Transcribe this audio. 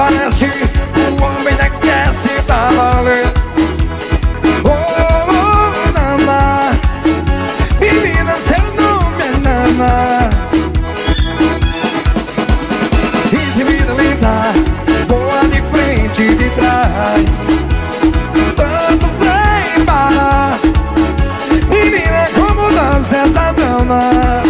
parece o homem da se dar valendo. Oh, oh, nana, menina, seu nome é nana. Exibida linda, boa de frente e de trás. Dança sem parar, menina, como dança essa nana.